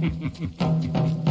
Mm-hmm.